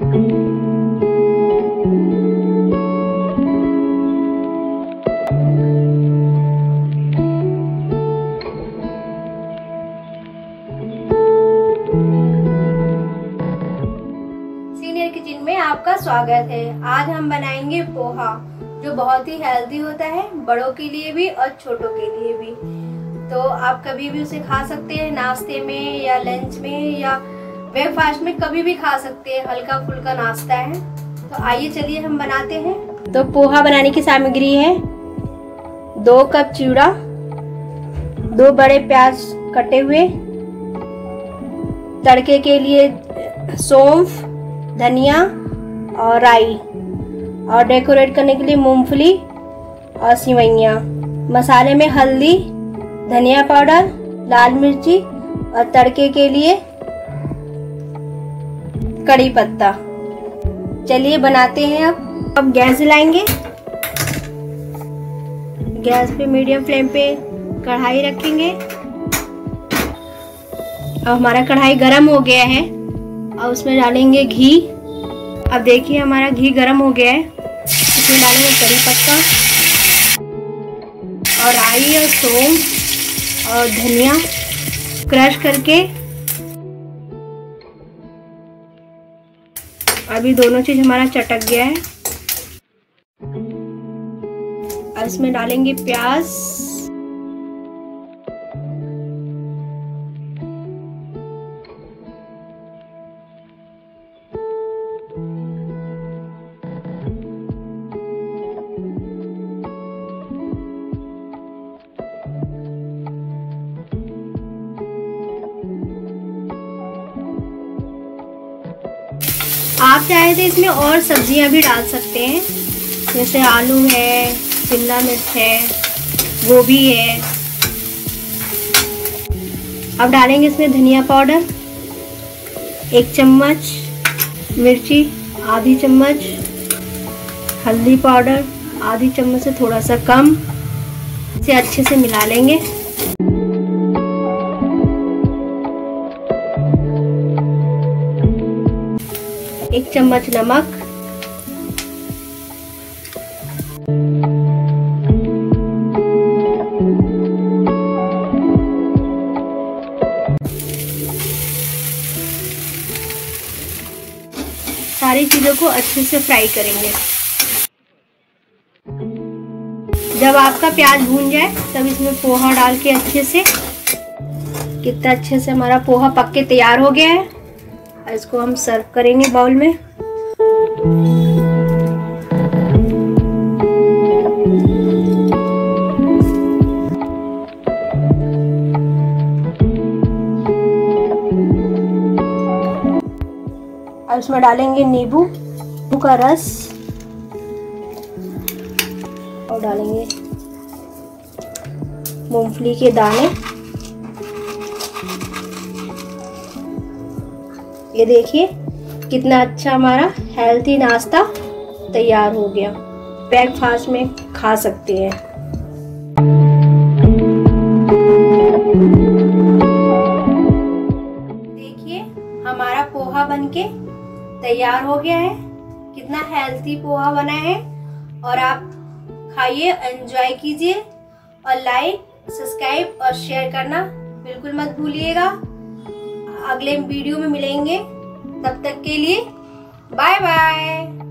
Senior kitchen में आपका स्वागत है। आज हम बनाएँगे पोहा, जो बहुत ही हेल्दी होता है, बड़ों के लिए भी और छोटों के लिए भी। तो आप कभी भी उसे खा सकते हैं, नाश्ते में या लंच में या ब्रेकफास्ट में कभी भी खा सकते हैं हल्का फुल्का नाश्ता है। तो आइए चलिए हम बनाते हैं। तो पोहा बनाने की सामग्री है, दो कप चूड़ा, दो बड़े प्याज कटे हुए, तड़के के लिए सौंफ, धनिया और राई, और डेकोरेट करने के लिए मूंगफली और सिवैया मसाले में हल्दी, धनिया पाउडर, लाल मिर्ची और तड़के के लिए कड़ी पत्ता। चलिए बनाते हैं अब। अब गैस जलाएँगे। गैस पे मीडियम फ्लेम पे कढ़ाई रखेंगे। अब हमारा कढ़ाई गरम हो गया है। और उसमें डालेंगे घी। अब देखिए हमारा घी गरम हो गया है। इसमें डालेंगे करी पत्ता। और राई और सौंफ और धनिया क्रश करके अभी दोनों चीज़ हमारा चटक गया है। अब इसमें डालेंगे प्याज। आप चाहे तो इसमें और सब्ज़ियाँ भी डाल सकते हैं। जैसे आलू है, शिमला मिर्च है, गोभी है। अब डालेंगे इसमें धनिया पाउडर, एक चम्मच मिर्ची, आधी चम्मच हल्दी पाउडर, आधी चम्मच से थोड़ा सा कम। इसे अच्छे से मिला लेंगे। चम्मच नमक। सारी चीज़ों को अच्छे से फ्राई करेंगे। जब आपका प्याज भून जाए, तब इसमें पोहा डाल के अच्छे से, कितना अच्छे से हमारा पोहा पक के तैयार हो गया है। इसको हम सर्व करेंगे बाउल में। और इसमें डालेंगे नींबू नींबू का रस, और डालेंगे मूंगफली के दाने। ये देखिए, कितना अच्छा हमारा हेल्थी नाश्ता तैयार हो गया। ब्रेकफास्ट में खा सकते हैं। देखिए, हमारा पोहा बनके तैयार हो गया है। कितना हेल्थी पोहा बना है। और आप खाइए एंजॉय कीजिए और लाइक सब्सक्राइब और शेयर करना बिल्कुल मत भूलिएगा। अगले वीडियो में मिलेंगे। तब तक के लिए बाय बाय।